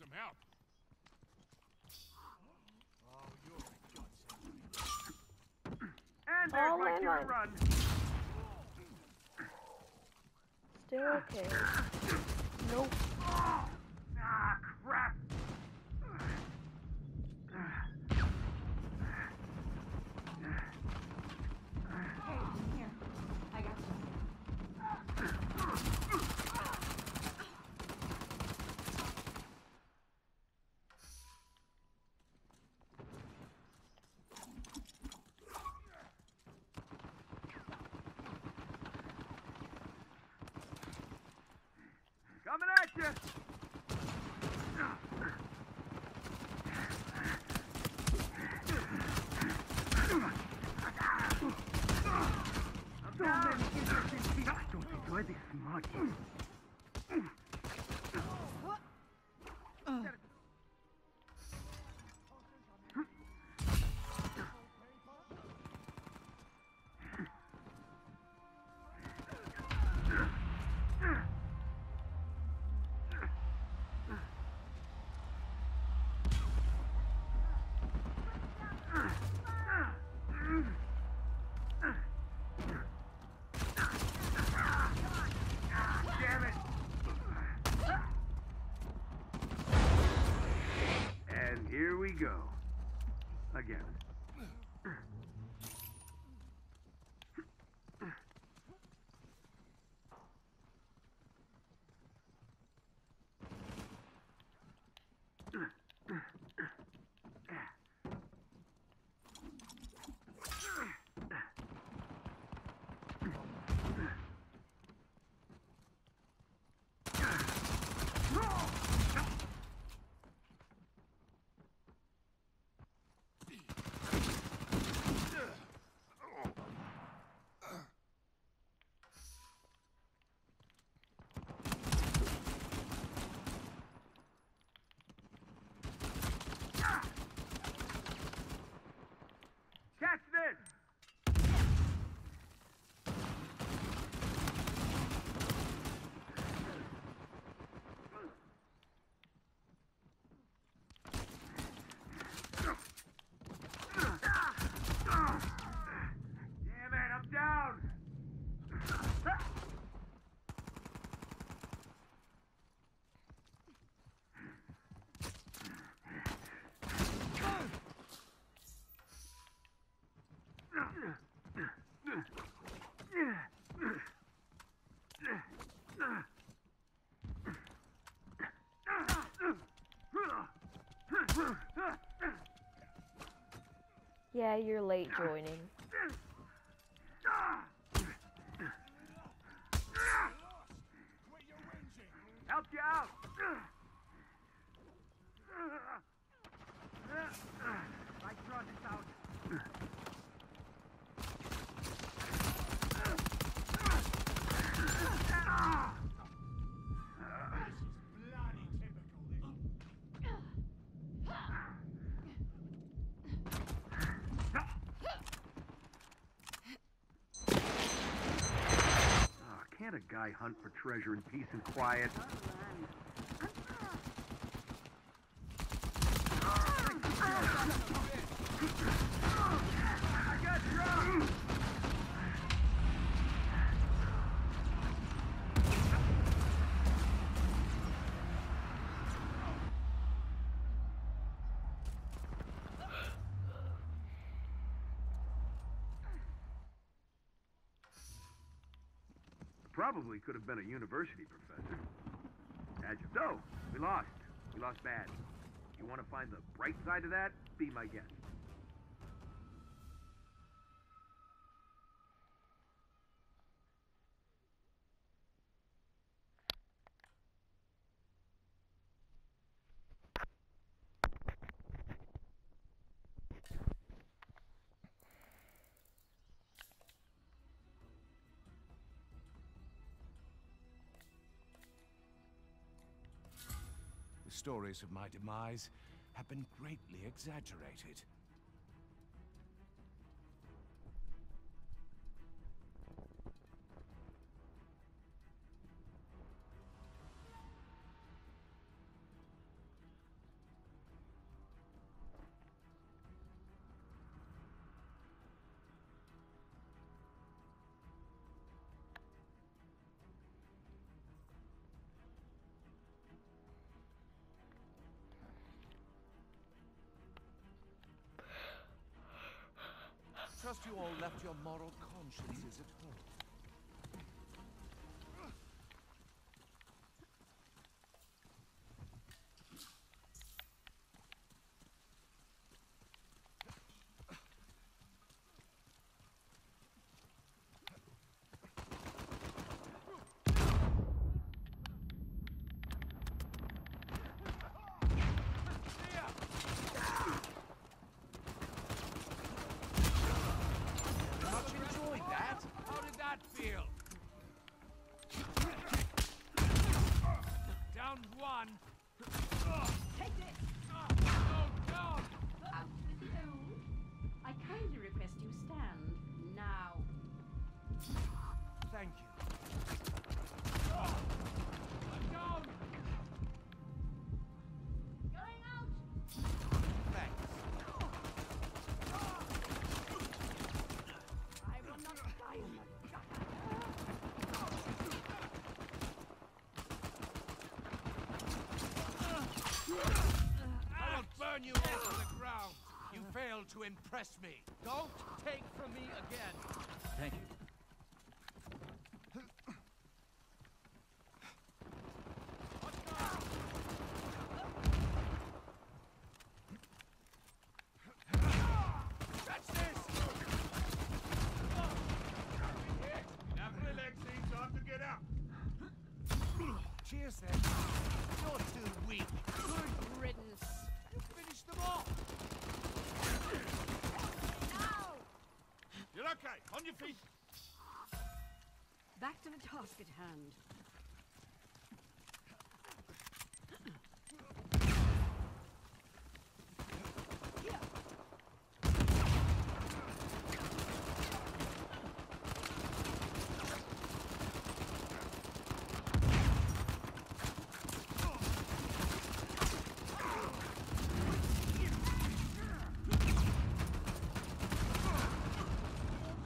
gonna need some help. And there's Oh, my cue to landline. run. Still okay. Nope. Ah, crap. Hey, here. I got you. Coming at you. I'm down. Don't enjoy we go. Again. Yeah, you're late joining. Quit your whinging. Help you out! I draw this out. This is bloody typical. Oh, guy hunt for treasure in peace and quiet? Probably could have been a university professor. Adjunct. So, we lost. We lost bad. You want to find the bright side of that? Be my guest. Stories of my demise have been greatly exaggerated. You all left your moral consciences at home. One. Take this! Oh, God! Out with you! I kindly request you stand now. Thank you. I will burn you all to the ground. You failed to impress me. Don't take from me again. Thank you. Catch this! Enough relaxing, time to get out. Cheers, then. You're too weak. Task at hand.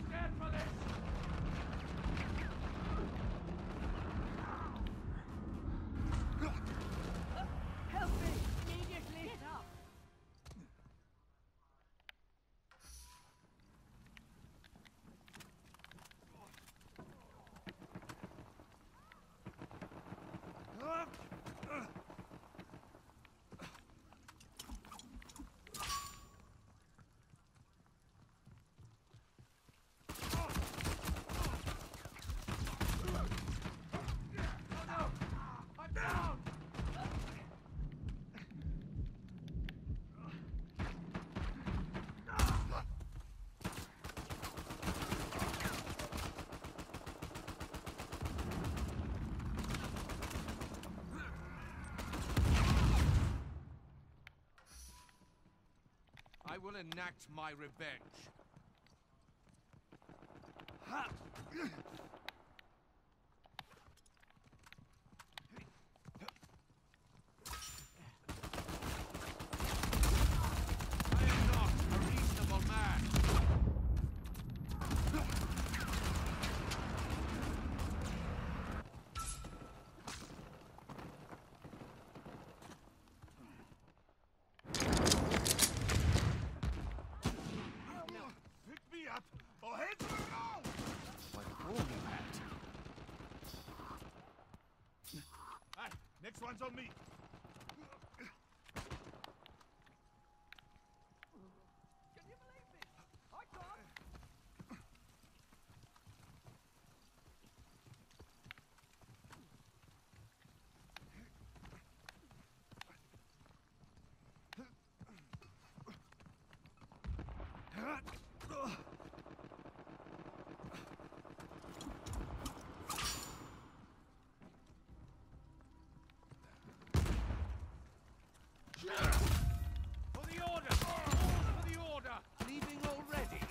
Stand for this. Help me! Immediately! Get up! I'm down. I will enact my revenge. Up or head to the wall. What all you had. Hey, next one's on me. Can you believe this? I can't. For the order! All for the order! Leaving already?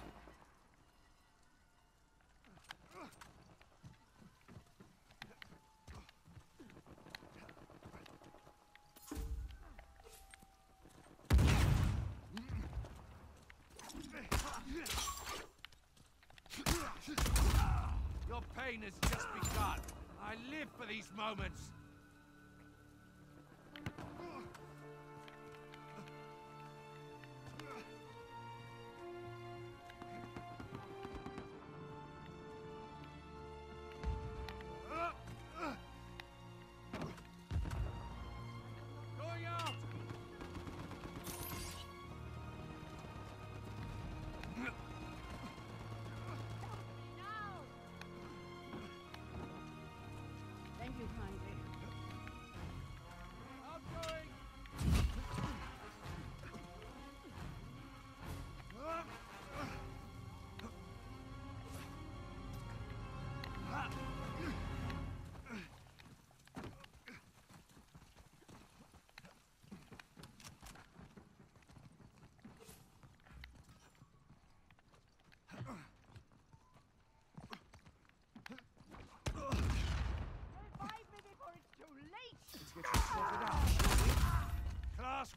Your pain has just begun. I live for these moments.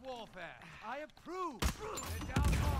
Warfare. I approve.